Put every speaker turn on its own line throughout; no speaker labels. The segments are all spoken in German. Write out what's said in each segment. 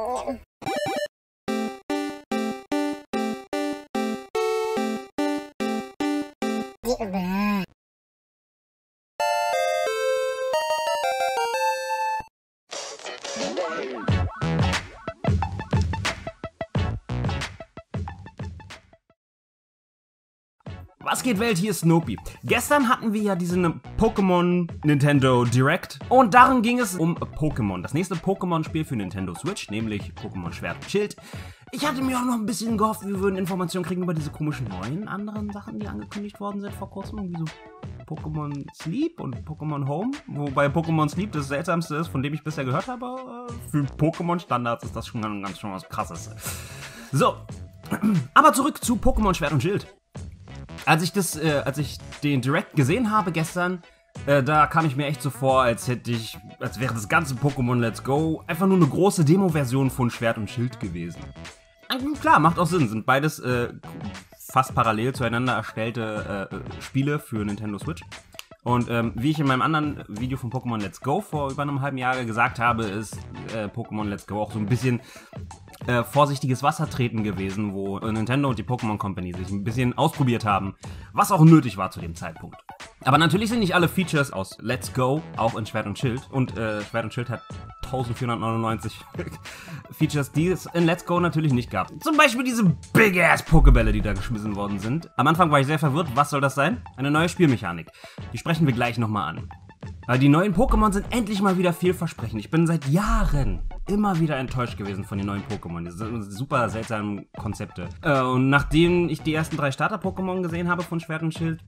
Yeah, man. Was geht Welt, hier ist Snoopy. Gestern hatten wir ja diesen Pokémon Nintendo Direct und darin ging es um Pokémon. Das nächste Pokémon-Spiel für Nintendo Switch, nämlich Pokémon Schwert und Schild. Ich hatte mir auch noch ein bisschen gehofft, wir würden Informationen kriegen über diese komischen neuen anderen Sachen, die angekündigt worden sind vor kurzem. Irgendwie so Pokémon Sleep und Pokémon Home. Wobei Pokémon Sleep das seltsamste ist, von dem ich bisher gehört habe. Für Pokémon Standards ist das schon ganz schon was krasses. So, aber zurück zu Pokémon Schwert und Schild. Als ich das, äh, als ich den Direct gesehen habe gestern, äh, da kam ich mir echt so vor, als hätte ich, als wäre das ganze Pokémon Let's Go einfach nur eine große Demo-Version von Schwert und Schild gewesen. Also, klar, macht auch Sinn, sind beides äh, fast parallel zueinander erstellte äh, Spiele für Nintendo Switch. Und ähm, wie ich in meinem anderen Video von Pokémon Let's Go vor über einem halben Jahr gesagt habe, ist äh, Pokémon Let's Go auch so ein bisschen äh, vorsichtiges Wassertreten gewesen, wo Nintendo und die Pokémon Company sich ein bisschen ausprobiert haben, was auch nötig war zu dem Zeitpunkt. Aber natürlich sind nicht alle Features aus Let's Go auch in Schwert und Schild. Und äh, Schwert und Schild hat 1499 Features, die es in Let's Go natürlich nicht gab. Zum Beispiel diese Big-Ass Pokebälle, die da geschmissen worden sind. Am Anfang war ich sehr verwirrt. Was soll das sein? Eine neue Spielmechanik. Die sprechen wir gleich nochmal an. Weil die neuen Pokémon sind endlich mal wieder vielversprechend. Ich bin seit Jahren immer wieder enttäuscht gewesen von den neuen Pokémon. Diese super seltsamen Konzepte. Äh, und nachdem ich die ersten drei Starter-Pokémon gesehen habe von Schwert und Schild,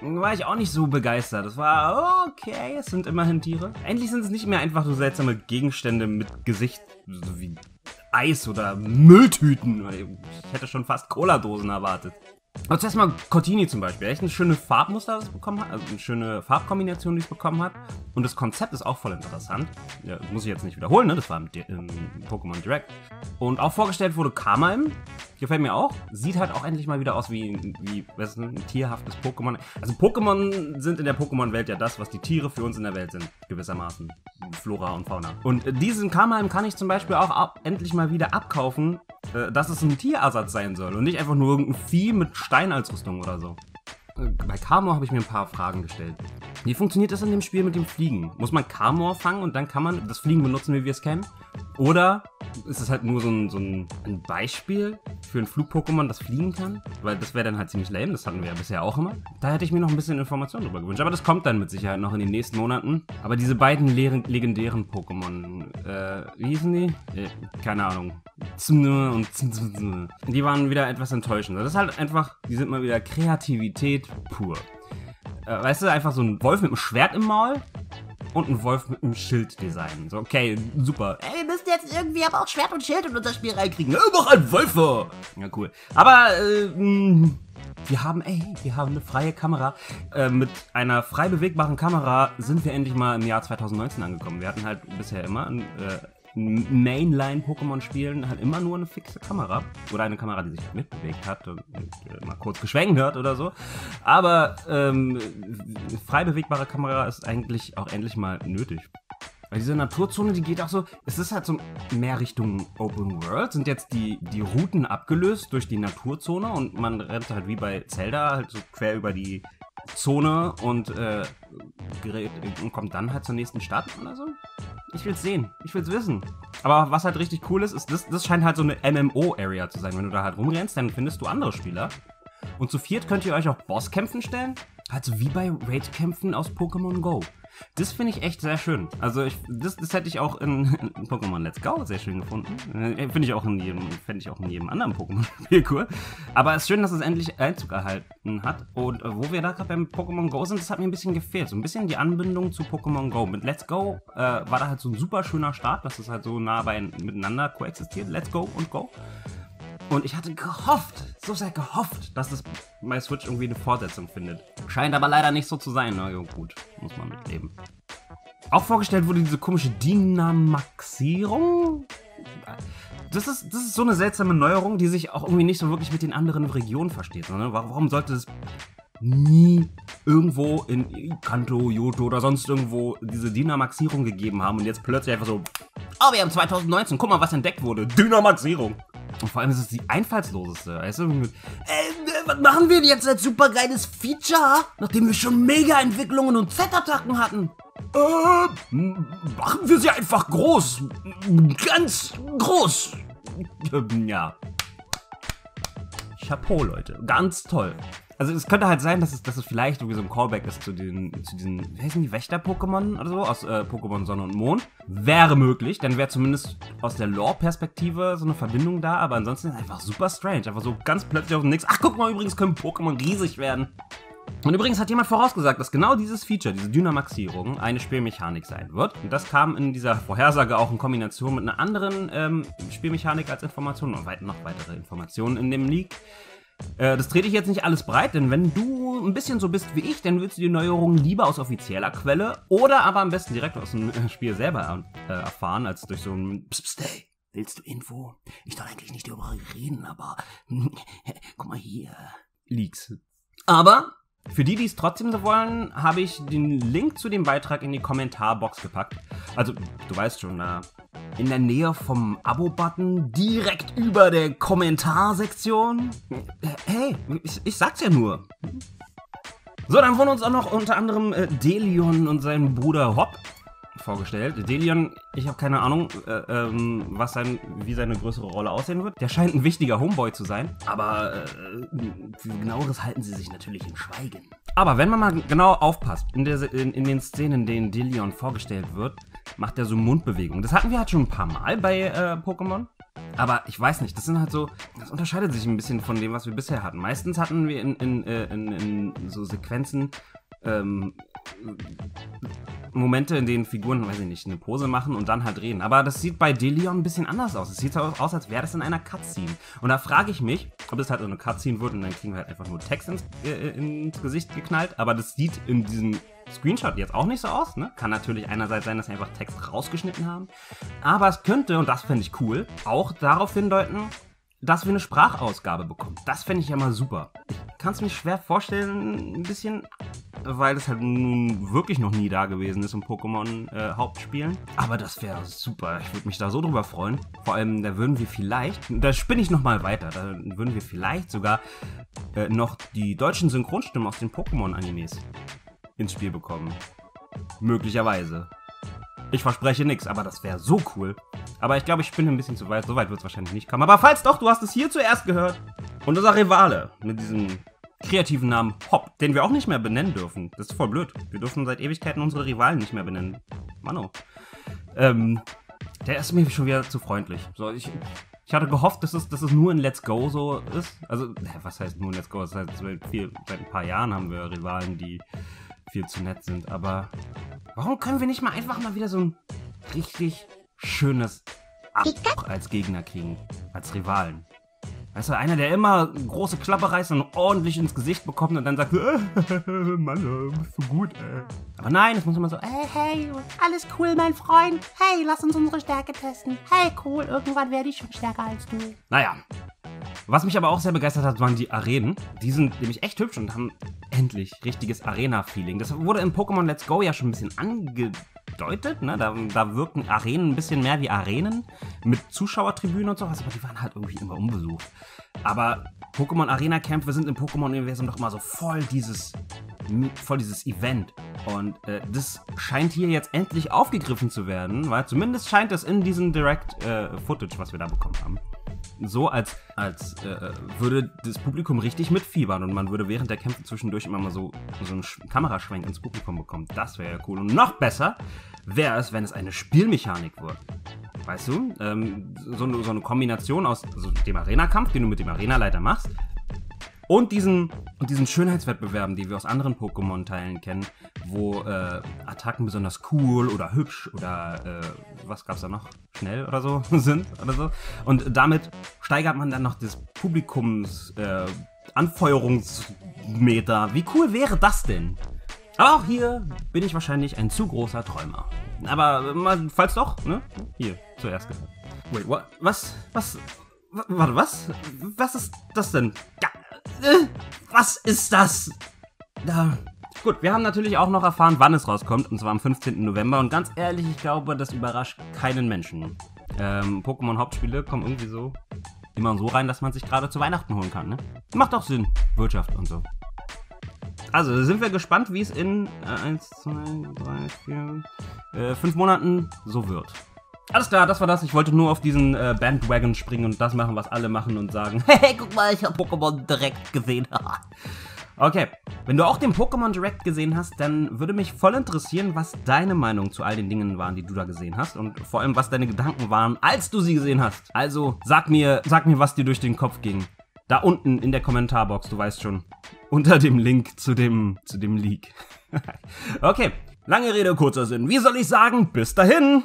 war ich auch nicht so begeistert. Es war okay, es sind immerhin Tiere. Endlich sind es nicht mehr einfach so seltsame Gegenstände mit Gesicht, so wie Eis oder Mülltüten. Ich hätte schon fast Cola-Dosen erwartet. Aber zuerst mal Cortini zum Beispiel. Echt ein schönes Farbmuster, das es bekommen hat. Also eine schöne Farbkombination, die es bekommen hat. Und das Konzept ist auch voll interessant. Ja, muss ich jetzt nicht wiederholen, ne? Das war im, im Pokémon Direct. Und auch vorgestellt wurde Kamaim. Gefällt mir auch. Sieht halt auch endlich mal wieder aus wie, wie was ist ein tierhaftes Pokémon. Also Pokémon sind in der Pokémon-Welt ja das, was die Tiere für uns in der Welt sind. Gewissermaßen. Flora und Fauna. Und diesen Kamaim kann ich zum Beispiel auch ab, endlich mal wieder abkaufen, äh, dass es ein Tierersatz sein soll. Und nicht einfach nur irgendein Vieh mit Stein als Rüstung oder so. Äh, bei Kamor habe ich mir ein paar Fragen gestellt. Wie funktioniert das in dem Spiel mit dem Fliegen? Muss man Kamor fangen und dann kann man das Fliegen benutzen, wie wir es kennen? Oder ist es halt nur so ein, so ein, ein Beispiel für ein Flug-Pokémon, das fliegen kann? Weil das wäre dann halt ziemlich lame, das hatten wir ja bisher auch immer. Da hätte ich mir noch ein bisschen Informationen drüber gewünscht. Aber das kommt dann mit Sicherheit noch in den nächsten Monaten. Aber diese beiden legendären Pokémon, äh, wie hießen die? Äh, keine Ahnung. Und die waren wieder etwas enttäuschend. Das ist halt einfach, die sind mal wieder Kreativität pur. Äh, weißt du, einfach so ein Wolf mit einem Schwert im Maul und ein Wolf mit einem Schild designen. So, okay, super. Ey, wir müssen jetzt irgendwie aber auch Schwert und Schild in unser Spiel reinkriegen. Ja, mach ein Wölfe! Ja, cool. Aber, äh, mh, wir haben, ey, wir haben eine freie Kamera. Äh, mit einer frei bewegbaren Kamera sind wir endlich mal im Jahr 2019 angekommen. Wir hatten halt bisher immer ein äh, Mainline-Pokémon-Spielen halt immer nur eine fixe Kamera. Oder eine Kamera, die sich mitbewegt hat und, und äh, mal kurz geschwenkt hat oder so. Aber ähm, frei bewegbare Kamera ist eigentlich auch endlich mal nötig. Weil diese Naturzone, die geht auch so, es ist halt so mehr Richtung Open World, sind jetzt die, die Routen abgelöst durch die Naturzone und man rennt halt wie bei Zelda halt so quer über die Zone und, äh, und kommt dann halt zur nächsten Stadt oder so. Ich will's sehen. Ich will's wissen. Aber was halt richtig cool ist, ist, das, das scheint halt so eine MMO-Area zu sein. Wenn du da halt rumrennst, dann findest du andere Spieler. Und zu viert könnt ihr euch auch Bosskämpfen stellen. Also wie bei Raid-Kämpfen aus Pokémon Go. Das finde ich echt sehr schön. Also ich, das, das hätte ich auch in, in Pokémon Let's Go sehr schön gefunden. Äh, finde ich auch in jedem, fände ich auch in jedem anderen Pokémon-Spiel cool. Aber es ist schön, dass es endlich Einzug erhalten hat. Und äh, wo wir da gerade beim Pokémon Go sind, das hat mir ein bisschen gefehlt. So ein bisschen die Anbindung zu Pokémon Go. Mit Let's Go äh, war da halt so ein super schöner Start, dass es halt so nah bei, miteinander koexistiert. Let's Go und Go. Und ich hatte gehofft, so sehr gehofft, dass das bei Switch irgendwie eine Fortsetzung findet. Scheint aber leider nicht so zu sein. Na ja, gut, muss man mitleben. Auch vorgestellt wurde diese komische Dynamaxierung. Das ist, das ist so eine seltsame Neuerung, die sich auch irgendwie nicht so wirklich mit den anderen Regionen versteht. Ne? Warum sollte es nie irgendwo in Kanto, Yoto oder sonst irgendwo diese Dynamaxierung gegeben haben und jetzt plötzlich einfach so, oh, wir haben 2019, guck mal, was entdeckt wurde. Dynamaxierung. Und vor allem ist es die einfallsloseste. Weißt du? Äh, was machen wir jetzt als supergeiles Feature, nachdem wir schon Mega-Entwicklungen und Z-Attacken hatten? Äh, machen wir sie einfach groß. Ganz groß. Ja. Chapeau, Leute. Ganz toll. Also es könnte halt sein, dass es, dass es vielleicht irgendwie so ein Callback ist zu den, zu diesen, wie heißen die, Wächter-Pokémon oder so, aus äh, Pokémon Sonne und Mond. Wäre möglich, dann wäre zumindest aus der Lore-Perspektive so eine Verbindung da, aber ansonsten ist einfach super strange. Einfach so ganz plötzlich aus dem Nix. Ach, guck mal, übrigens können Pokémon riesig werden. Und übrigens hat jemand vorausgesagt, dass genau dieses Feature, diese Dynamaxierung, eine Spielmechanik sein wird. Und das kam in dieser Vorhersage auch in Kombination mit einer anderen ähm, Spielmechanik als Information und noch weitere Informationen in dem Leak. Äh, das trete ich jetzt nicht alles breit, denn wenn du ein bisschen so bist wie ich, dann willst du die Neuerungen lieber aus offizieller Quelle oder aber am besten direkt aus dem äh, Spiel selber äh, erfahren, als durch so ein Psst, psst, hey, willst du Info? Ich darf eigentlich nicht darüber reden, aber guck mal hier. Leaks. Aber für die, die es trotzdem so wollen, habe ich den Link zu dem Beitrag in die Kommentarbox gepackt. Also, du weißt schon, da in der Nähe vom Abo-Button, direkt über der Kommentarsektion. Hey, ich, ich sag's ja nur. So, dann wurden uns auch noch unter anderem äh, Delion und sein Bruder Hop vorgestellt. Delion, ich habe keine Ahnung, äh, ähm, was sein, wie seine größere Rolle aussehen wird. Der scheint ein wichtiger Homeboy zu sein, aber äh, für genaueres halten sie sich natürlich in Schweigen. Aber wenn man mal genau aufpasst, in, der, in, in den Szenen, in denen Delion vorgestellt wird, macht er so Mundbewegungen. Das hatten wir halt schon ein paar Mal bei äh, Pokémon. Aber ich weiß nicht, das sind halt so, das unterscheidet sich ein bisschen von dem, was wir bisher hatten. Meistens hatten wir in, in, äh, in, in so Sequenzen ähm, Momente, in denen Figuren, weiß ich nicht, eine Pose machen und dann halt reden. Aber das sieht bei Delion ein bisschen anders aus. Es sieht aus, als wäre das in einer Cutscene. Und da frage ich mich, ob es halt so eine Cutscene wird und dann kriegen wir halt einfach nur Text ins, äh, ins Gesicht geknallt. Aber das sieht in diesem Screenshot jetzt auch nicht so aus. Ne? Kann natürlich einerseits sein, dass sie einfach Text rausgeschnitten haben. Aber es könnte, und das fände ich cool, auch darauf hindeuten, dass wir eine Sprachausgabe bekommen. Das fände ich ja mal super. Ich kann es mir schwer vorstellen, ein bisschen, weil es halt nun wirklich noch nie da gewesen ist im Pokémon-Hauptspielen. Äh, Aber das wäre super. Ich würde mich da so drüber freuen. Vor allem, da würden wir vielleicht, da spinne ich nochmal weiter, da würden wir vielleicht sogar äh, noch die deutschen Synchronstimmen aus den Pokémon-Animes ins Spiel bekommen. Möglicherweise. Ich verspreche nichts, aber das wäre so cool. Aber ich glaube, ich spinne ein bisschen zu weit. So weit wird es wahrscheinlich nicht kommen. Aber falls doch, du hast es hier zuerst gehört. Und unser Rivale mit diesem kreativen Namen Hop, den wir auch nicht mehr benennen dürfen. Das ist voll blöd. Wir dürfen seit Ewigkeiten unsere Rivalen nicht mehr benennen. Mano. Ähm, der ist mir schon wieder zu freundlich. So, ich, ich hatte gehofft, dass es, dass es nur in Let's Go so ist. Also, was heißt nur in Let's Go? Das heißt, seit, viel, seit ein paar Jahren haben wir Rivalen, die viel zu nett sind. Aber warum können wir nicht mal einfach mal wieder so ein richtig schönes Arschloch als Gegner kriegen? Als Rivalen. Weißt du, einer, der immer große Klappe reißt und ordentlich ins Gesicht bekommt und dann sagt, äh, Mann, bist du gut, ey. Aber nein, es muss immer so, hey, hey, alles cool, mein Freund. Hey, lass uns unsere Stärke testen. Hey, cool, irgendwann werde ich schon stärker als du. Naja. Was mich aber auch sehr begeistert hat, waren die Arenen. Die sind nämlich echt hübsch und haben endlich richtiges Arena-Feeling. Das wurde in Pokémon Let's Go ja schon ein bisschen angedeutet. Ne? Da, da wirken Arenen ein bisschen mehr wie Arenen mit Zuschauertribünen und sowas, aber die waren halt irgendwie immer unbesucht. Aber Pokémon Arena-Kämpfe sind im Pokémon-Universum doch immer so voll dieses, voll dieses Event. Und äh, das scheint hier jetzt endlich aufgegriffen zu werden, weil zumindest scheint es in diesem Direct-Footage, äh, was wir da bekommen haben, so, als, als äh, würde das Publikum richtig mitfiebern und man würde während der Kämpfe zwischendurch immer mal so, so einen Kameraschwenk ins Publikum bekommen. Das wäre ja cool. Und noch besser wäre es, wenn es eine Spielmechanik wird. Weißt du? Ähm, so, eine, so eine Kombination aus also dem Arena-Kampf, den du mit dem Arena-Leiter machst, und diesen, und diesen Schönheitswettbewerben, die wir aus anderen Pokémon-Teilen kennen, wo äh, Attacken besonders cool oder hübsch oder äh, was gab's da noch? Schnell oder so sind oder so. Und damit steigert man dann noch das Publikums äh, Anfeuerungsmeter. Wie cool wäre das denn? Aber auch hier bin ich wahrscheinlich ein zu großer Träumer. Aber mal, falls doch, ne? Hier, zuerst. Wait, what? Was? Was? Warte, was? Was ist das denn? Ja, äh, was ist das? da. Gut, wir haben natürlich auch noch erfahren, wann es rauskommt, und zwar am 15. November. Und ganz ehrlich, ich glaube, das überrascht keinen Menschen. Ähm, Pokémon-Hauptspiele kommen irgendwie so immer so rein, dass man sich gerade zu Weihnachten holen kann, ne? Macht doch Sinn. Wirtschaft und so. Also, sind wir gespannt, wie es in 1, 2, 3, 4, 5 Monaten so wird. Alles klar, das war das. Ich wollte nur auf diesen äh, Bandwagon springen und das machen, was alle machen und sagen, hey, guck mal, ich habe Pokémon direkt gesehen. okay, wenn du auch den Pokémon Direct gesehen hast, dann würde mich voll interessieren, was deine Meinung zu all den Dingen waren, die du da gesehen hast und vor allem, was deine Gedanken waren, als du sie gesehen hast. Also, sag mir, sag mir, was dir durch den Kopf ging. Da unten in der Kommentarbox, du weißt schon. Unter dem Link zu dem, zu dem Leak. okay, lange Rede, kurzer Sinn. Wie soll ich sagen? Bis dahin!